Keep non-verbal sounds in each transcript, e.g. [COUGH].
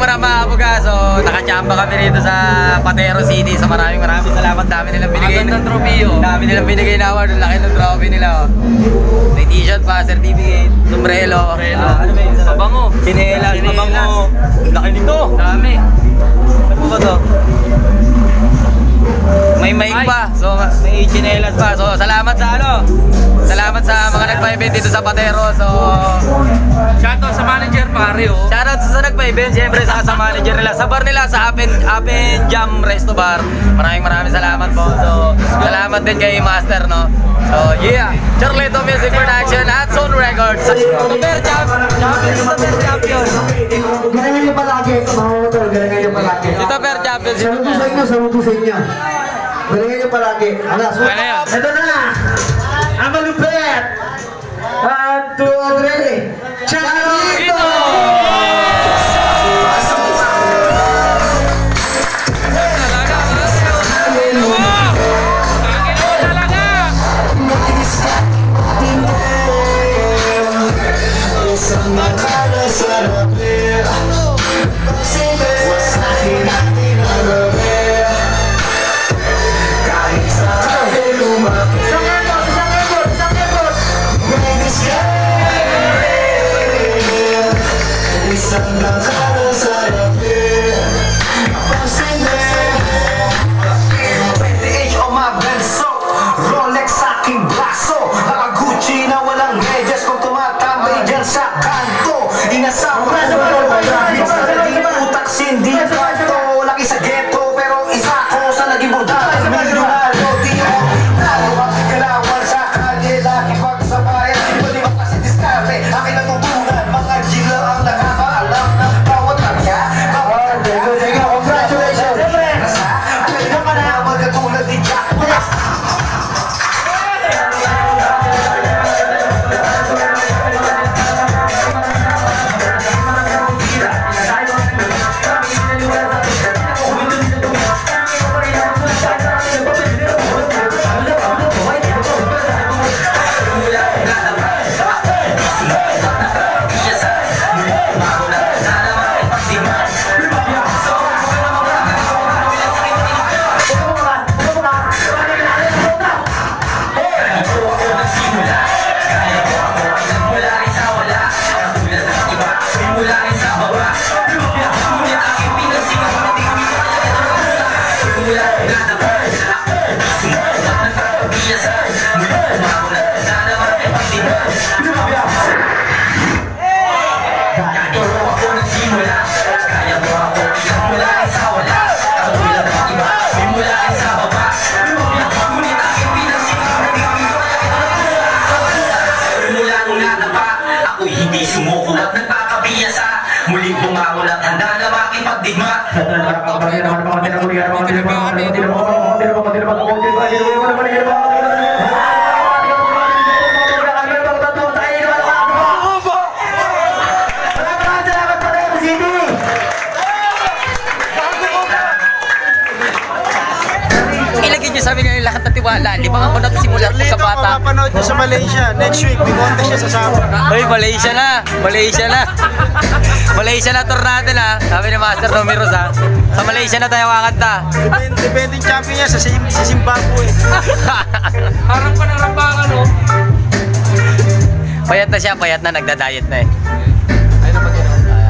maraming mga kabuga. So, nakachamba kami rito sa Patero City. So, maraming maraming salamat. Dami nilang binigay. Ang ng trophy, oh. Dami nilang binigay na award. Ang laki ng trophy nila. Oh. May t-shirt pa, certificate, sombrero. Sombrero. Ah, ano ba yun? Pabango. Chinela, Chinelas. pabango. Laki nito. Dami. Ano ba to? May Mic. pa. So, may chinelas pa. So, salamat sa ano. Salamat sa mga nagpa-event dito sa Patero. So, Shoutout sa manager pare, oh. Shoutout sa nagpa-event, siyempre sa sa manager nila, sa bar nila, sa Apen, Apen Jam Resto Bar. Maraming maraming salamat po. So, salamat din kay Master, no? So, yeah. Charleto Music Production at Zone Records. Super Champ, Champion, Super Champion. Galingan niyo palagi, galingan niyo palagi. Super Champion. Saludo sa inyo, saludo sa inyo. Galingan niyo palagi. Ala, so, Ano yan? ito na! Ang malupit! One, two, three! Charito! Talaga, Ilagay niyo sa amin ngayon lahat ng tiwala. Limang ako na simula at Lito pagkabata. mapapanood ko sa Malaysia. Next week, may contest siya sa Sabah. Uy, Malaysia na! Malaysia na! [LAUGHS] Malaysia na tour natin ha. Sabi ni Master Numeros ha. Sa Malaysia na tayo kakanta. Depend- Defending champion niya sa, Sim- sa Zimbabwe. [LAUGHS] Harang pa ng rambakan, oh. payat na siya, payat na, nagda-diet na eh.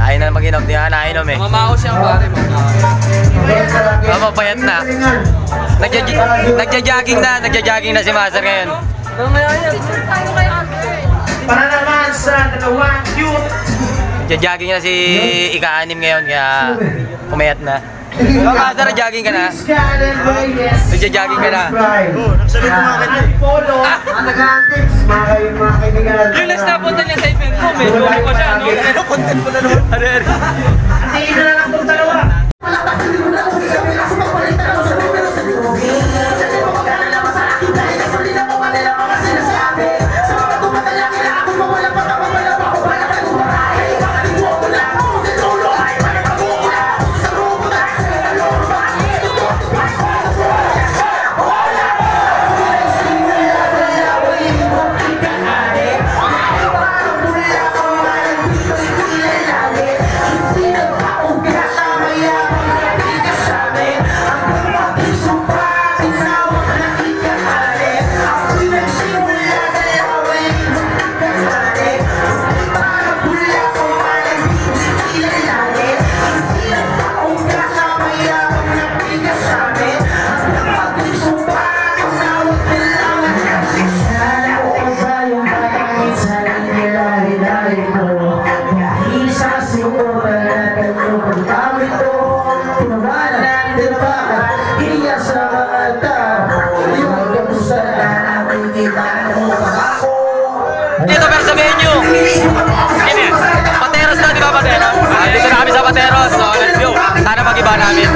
Ayaw na mag-inom, di nga nainom eh. Mamamaho siya, pare. Mamamaho. Tama, payat na. Nagja- Nagja-jogging na, nagja-jogging na si Master ngayon. Ano? Para naman sa dalawang cute. Nagja-jogging na si Ika-anim ngayon, kaya pumayat na. Oh, Master, jogging ka na? Nagja-jogging ka na? Oh, nagsalit yung mga kanya. Polo. Nag-antics. Mga kay- mga kaibigan. Yung last napunta niya sa event ko, medyo ano pa siya, no? Content ko na naman. Tingin na lang ang dalawa. Venue. Sige. Pateros na, di ba Pateros? Ah, dito na kami sa Pateros. So, let's go. Sana mag-iba namin.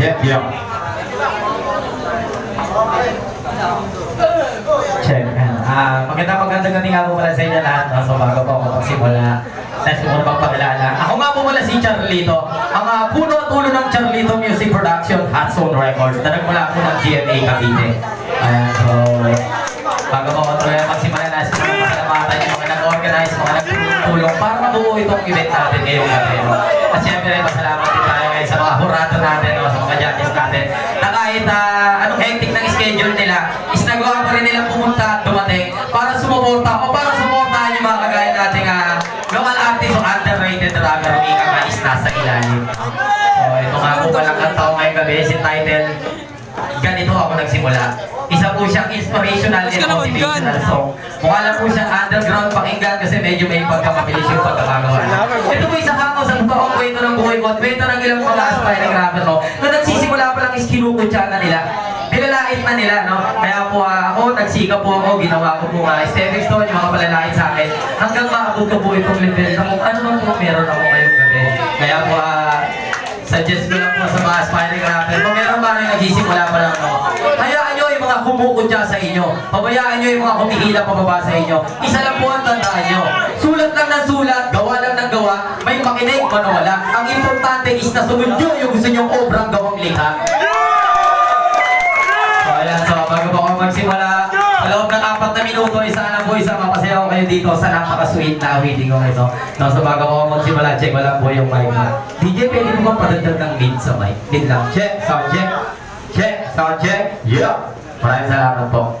Uh, yeah. Check. Ah, maganda maganda gabi nga po pala sa inyo lahat. No? So bago po ako magsimula, nais ko magpakilala. Ako nga po pala si Charlito, ang uh, puno at ulo ng Charlito Music Production Hot Zone Records na nagmula po ng GMA Cavite. Ayan, so bago po ako tuloy magsimula, nais ko muna pasalamatan yung mga nag-organize, mga nagtulong para mabuo itong event natin ngayong gabi. At syempre, pasalamat din mga hurato natin, no? sa mga judges natin, na kahit uh, anong hectic ng schedule nila, is nagawa pa rin nila pumunta at dumating para sumuporta o para sumuportahan yung mga kagaya nating uh, local artist o underrated rapper o ika nasa ilalim. So ito nga po palang kanta ko ngayong gabi, si title, ganito ako nagsimula. Isa po siyang inspirational and motivational song. Mukha lang po siyang underground pakinggan kasi medyo may pagkamabilis yung pagkakagawa. Ito po isa kako sa totoong kwento ng buhay ko at kwento ng ilang mga aspiring rapper no. Na nagsisimula pa lang is kinukutya na nila. Nilalait na nila, no? Kaya po ah, ako, nagsika po ako, ginawa ko po nga stepping stone, yung mga palalait sa akin. Hanggang maabot ko po itong level na kung ano man po meron ako ngayong gabi. Kaya po, ah, suggest ko lang po sa mga aspiring rapper, kung meron ba rin nagsisimula pa lang, no? Hayaan nyo yung mga kumukutya sa inyo. Pabayaan nyo yung mga humihila pababa sa inyo. Isa lang po ang tandaan nyo. Sulat lang ng sulat, gawa lang ng gawa, may makinig, manwala. Ang importante is na sumunod nyo yung gusto nyong obrang gawang likha. Dito sa napaka-sweet na awiting ko ito. No, so bago ako magsimula, check lang po yung mic. DJ, pwede mo bang padagdag ng lead sa mic? Lead lang. Check, sound check. Check, sound check. Yeah! Maraming salamat po.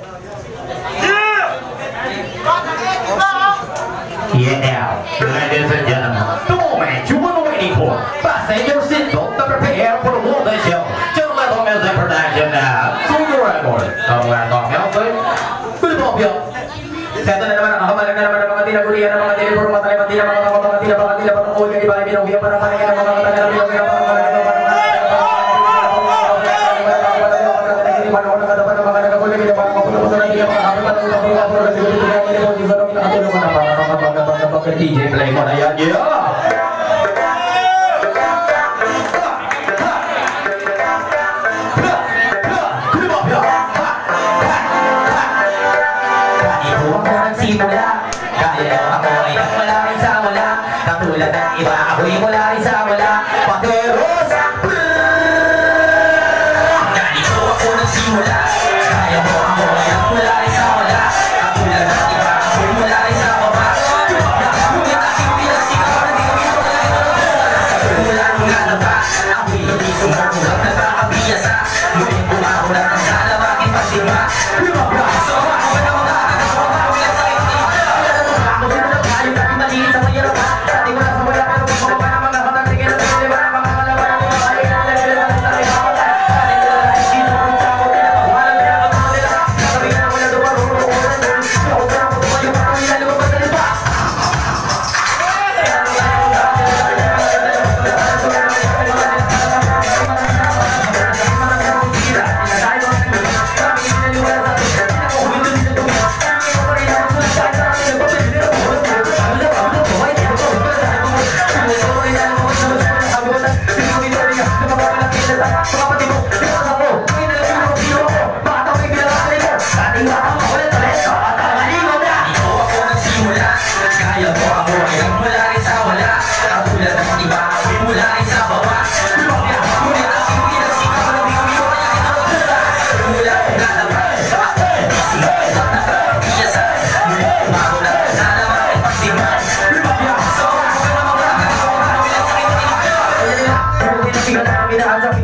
Yeah, ladies and gentlemen, the moment you were waiting for. Fasten your seatbelt to prepare for the World Show. John Level Music Production now. So your record. Come where talk music. Good pop yo. Seto na na naman ang mga tinagurian ng mga tinipuro matay, mga tila, mga mga mga tila, mga tila, mga kuya, iba, binugya, para paningin ng mga katagal, ng binugya, para paningin ng mga DJ play mo na yan, wala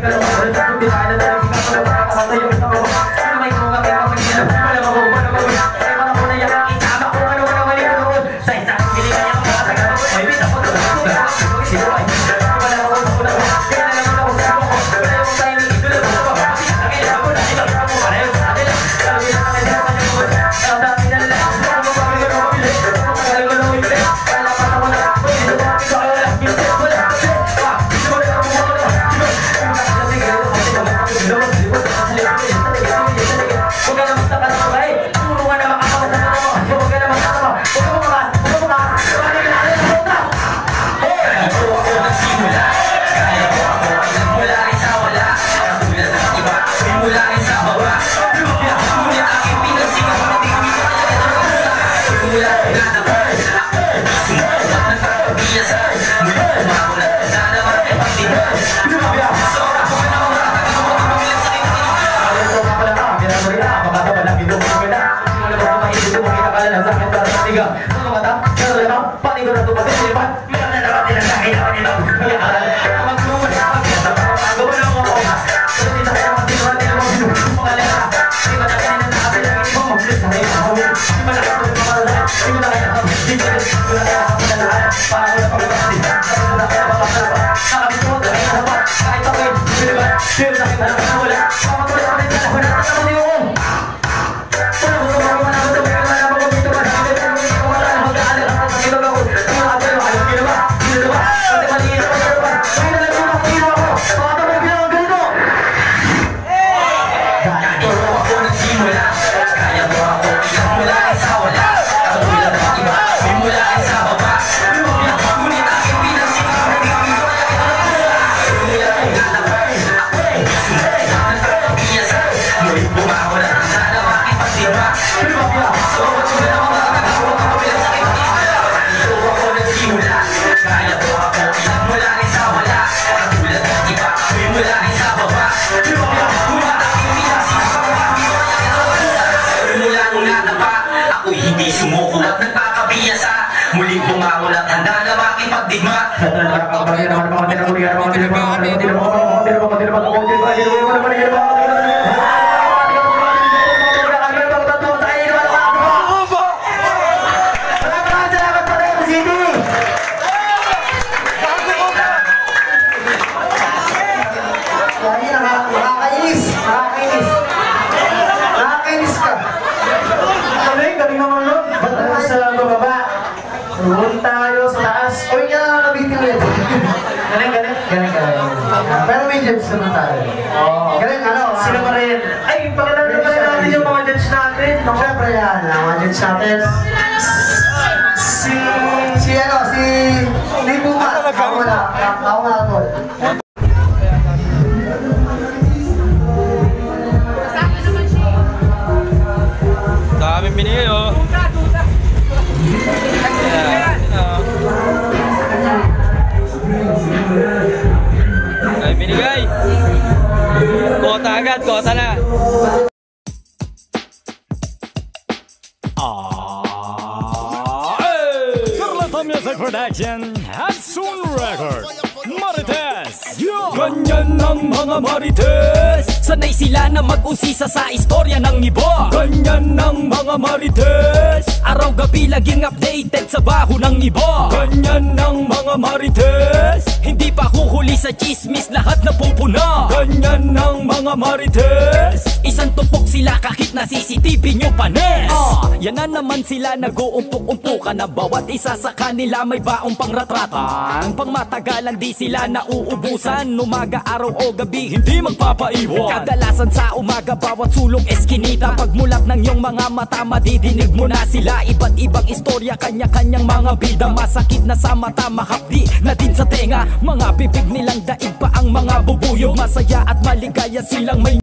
pero Pero sa akin Gracias. Judge naman tayo. Oo. Galing, ano? ah. Sino pa rin? Ay, pakilala na pala natin yung mga judge natin. Naku, Siyempre yan, ang mga judge natin. Si... Si ano, si Libuman. Ako na, ako na ako. agad ko, sana. Aww. Hey! Production and Records. Marites. Ganyan ang mga Marites. Sanay sila na mag-usisa sa istorya ng iba. Ganyan ang mga Marites. Araw-gabi laging updated sa baho ng iba. Ganyan ang mga Marites. Hindi pa huhuli sa chismis lahat na pupuna Ganyan ang mga Marites Isang tupok sila kahit na CCTV nyo panes Ah, yan na naman sila nag-uumpok-umpukan na bawat isa sa kanila may baong pangratratan Pang matagalan di sila nauubusan. Umaga, araw o gabi hindi magpapaiwan. Kadalasan sa umaga bawat sulong eskinita. Pagmulat ng iyong mga mata madidinig mo na sila. Iba't ibang istorya kanya-kanyang mga bida. Masakit na sa mata makapdi na din sa tenga. Mga bibig nilang daig pa ang mga bubuyog. Masaya at maligaya silang may